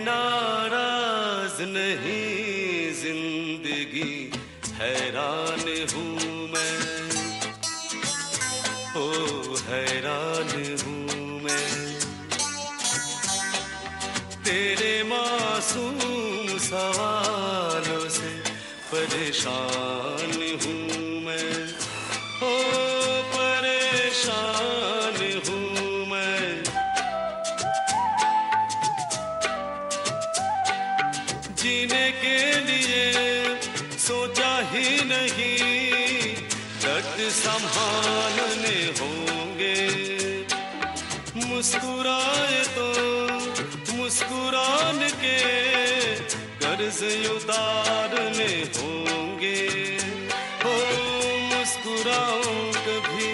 नाराज़ नहीं ज़िंदगी, हैरान हूँ मैं। ओ, हैरान हूँ मैं। तेरे मासूम सवालों से परेशान हूँ के लिए सोचा ही नहीं। दर्द संभालने होंगे। मुस्कुराए तो मुस्कुरान के कर्ज उतारने होंगे। हो मुस्कुराओ कभी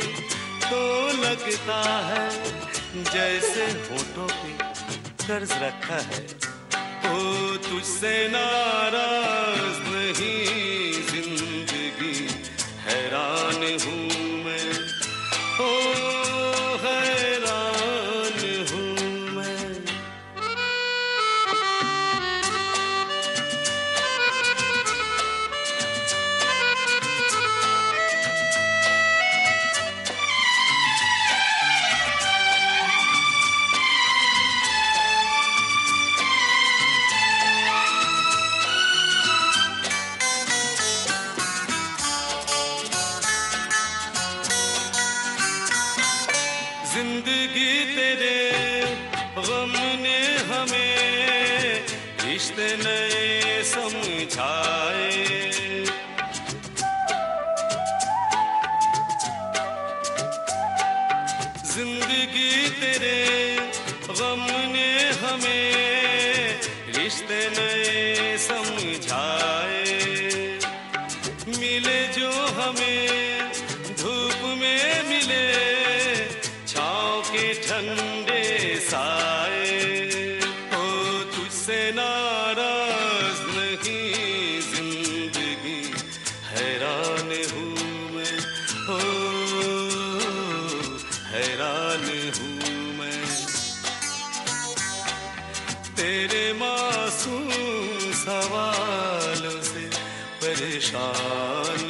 तो लगता है, जैसे होठों पे कर्ज रखा है। ओ तुझसे नाराज़ ज़िंदगी तेरे गम ने हमें रिश्ते नए समझाए। ज़िंदगी तेरे गम ने हमें रिश्ते नए समझाए। ठंडे साए ओ तुझसे नाराज़ नहीं ज़िंदगी। हैरान हूँ मैं ओ हैरान हूँ मैं। तेरे मासूम सवालों से परेशान